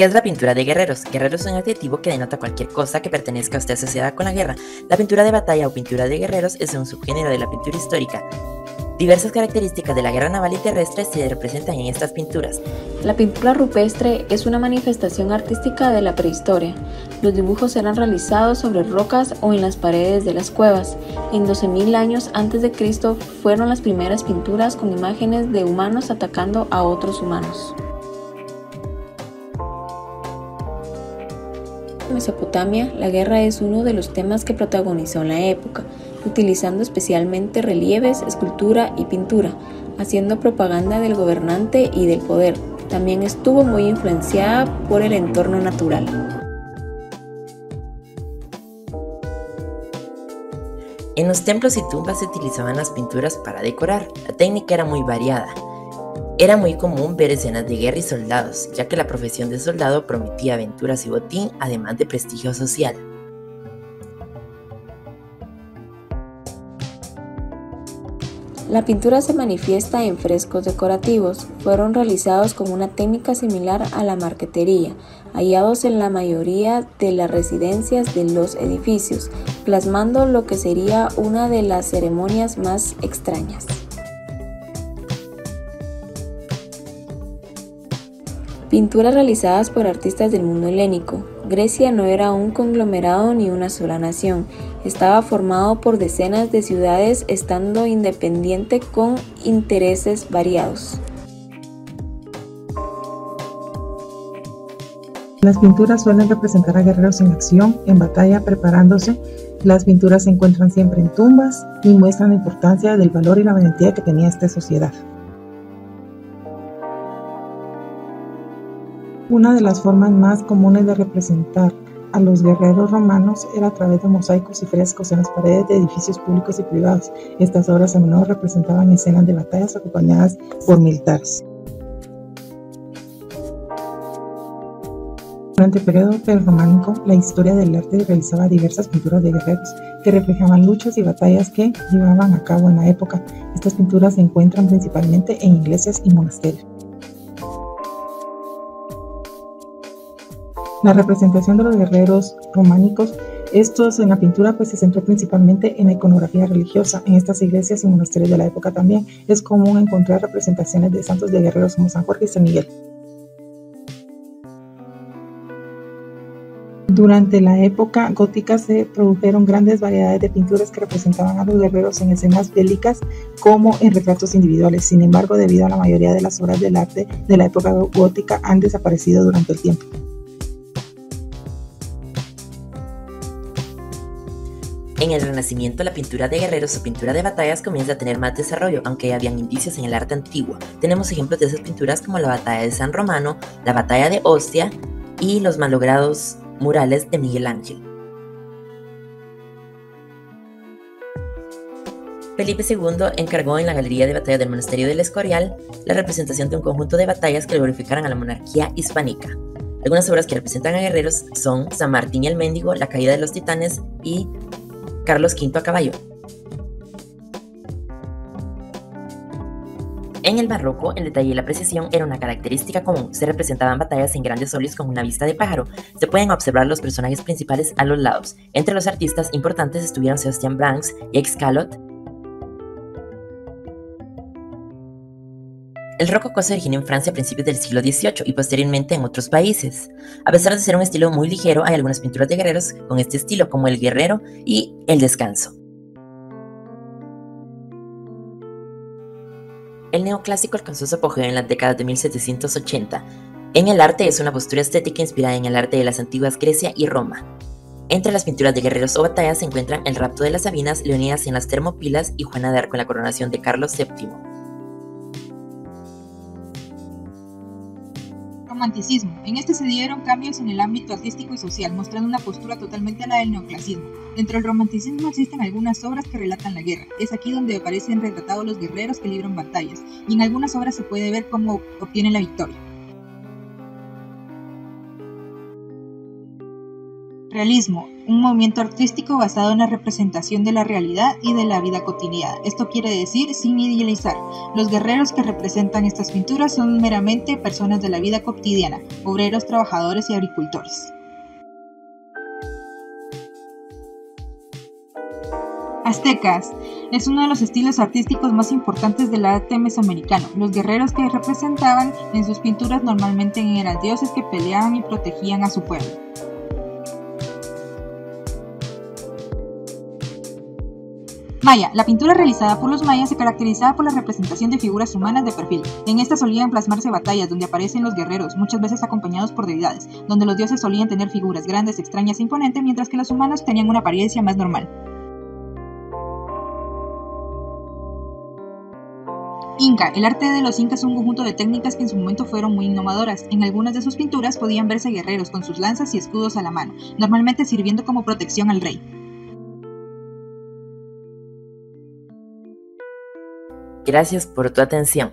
¿Qué es la pintura de guerreros? Guerrero es un adjetivo que denota cualquier cosa que pertenezca a estar asociada con la guerra. La pintura de batalla o pintura de guerreros es un subgénero de la pintura histórica. Diversas características de la guerra naval y terrestre se representan en estas pinturas. La pintura rupestre es una manifestación artística de la prehistoria. Los dibujos eran realizados sobre rocas o en las paredes de las cuevas. En 12.000 años antes de Cristo fueron las primeras pinturas con imágenes de humanos atacando a otros humanos. Mesopotamia, la guerra es uno de los temas que protagonizó en la época utilizando especialmente relieves, escultura y pintura, haciendo propaganda del gobernante y del poder. También estuvo muy influenciada por el entorno natural. En los templos y tumbas se utilizaban las pinturas para decorar. La técnica era muy variada. Era muy común ver escenas de guerra y soldados, ya que la profesión de soldado prometía aventuras y botín, además de prestigio social. La pintura se manifiesta en frescos decorativos. Fueron realizados con una técnica similar a la marquetería, hallados en la mayoría de las residencias de los edificios, plasmando lo que sería una de las ceremonias más extrañas. Pinturas realizadas por artistas del mundo helénico. Grecia no era un conglomerado ni una sola nación, estaba formado por decenas de ciudades estando independiente con intereses variados. Las pinturas suelen representar a guerreros en acción, en batalla, preparándose. Las pinturas se encuentran siempre en tumbas y muestran la importancia del valor y la valentía que tenía esta sociedad. Una de las formas más comunes de representar a los guerreros romanos era a través de mosaicos y frescos en las paredes de edificios públicos y privados. Estas obras a menudo representaban escenas de batallas acompañadas por militares. Durante el periodo prerrománico, la historia del arte realizaba diversas pinturas de guerreros que reflejaban luchas y batallas que llevaban a cabo en la época. Estas pinturas se encuentran principalmente en iglesias y monasterios. La representación de los guerreros románicos, estos en la pintura pues se centró principalmente en la iconografía religiosa. En estas iglesias y monasterios de la época también es común encontrar representaciones de santos de guerreros como San Jorge y San Miguel. Durante la época gótica se produjeron grandes variedades de pinturas que representaban a los guerreros en escenas bélicas como en retratos individuales. Sin embargo, debido a la mayoría de las obras del arte de la época gótica han desaparecido durante el tiempo. En el Renacimiento, la pintura de guerreros o pintura de batallas comienza a tener más desarrollo, aunque ya habían indicios en el arte antiguo. Tenemos ejemplos de esas pinturas como la batalla de San Romano, la batalla de Ostia y los malogrados murales de Miguel Ángel. Felipe II encargó en la Galería de Batalla del Monasterio del Escorial la representación de un conjunto de batallas que glorificaran a la monarquía hispánica. Algunas obras que representan a guerreros son San Martín y el Mendigo, La caída de los titanes y Carlos V a caballo. En el barroco, el detalle y la precisión era una característica común. Se representaban batallas en grandes óleos con una vista de pájaro. Se pueden observar los personajes principales a los lados. Entre los artistas importantes estuvieron Sebastian Branks y Excalot. El rococó se originó en Francia a principios del siglo XVIII y posteriormente en otros países. A pesar de ser un estilo muy ligero, hay algunas pinturas de guerreros con este estilo, como el guerrero y el descanso. El neoclásico alcanzó su apogeo en las décadas de 1780. En el arte es una postura estética inspirada en el arte de las antiguas Grecia y Roma. Entre las pinturas de guerreros o batallas se encuentran El rapto de las Sabinas, Leonidas en las Termopilas y Juana de Arco en la coronación de Carlos VII. Romanticismo. En este se dieron cambios en el ámbito artístico y social, mostrando una postura totalmente a la del neoclasismo. Dentro del romanticismo existen algunas obras que relatan la guerra. Es aquí donde aparecen retratados los guerreros que libran batallas, y en algunas obras se puede ver cómo obtienen la victoria. Realismo, un movimiento artístico basado en la representación de la realidad y de la vida cotidiana. Esto quiere decir sin idealizar. Los guerreros que representan estas pinturas son meramente personas de la vida cotidiana, obreros, trabajadores y agricultores. Aztecas es uno de los estilos artísticos más importantes del arte mesoamericano. Los guerreros que representaban en sus pinturas normalmente eran dioses que peleaban y protegían a su pueblo. Maya. La pintura realizada por los mayas se caracterizaba por la representación de figuras humanas de perfil. En esta solían plasmarse batallas donde aparecen los guerreros, muchas veces acompañados por deidades, donde los dioses solían tener figuras grandes, extrañas e imponentes, mientras que los humanos tenían una apariencia más normal. Inca. El arte de los incas es un conjunto de técnicas que en su momento fueron muy innovadoras. En algunas de sus pinturas podían verse guerreros con sus lanzas y escudos a la mano, normalmente sirviendo como protección al rey. Gracias por tu atención.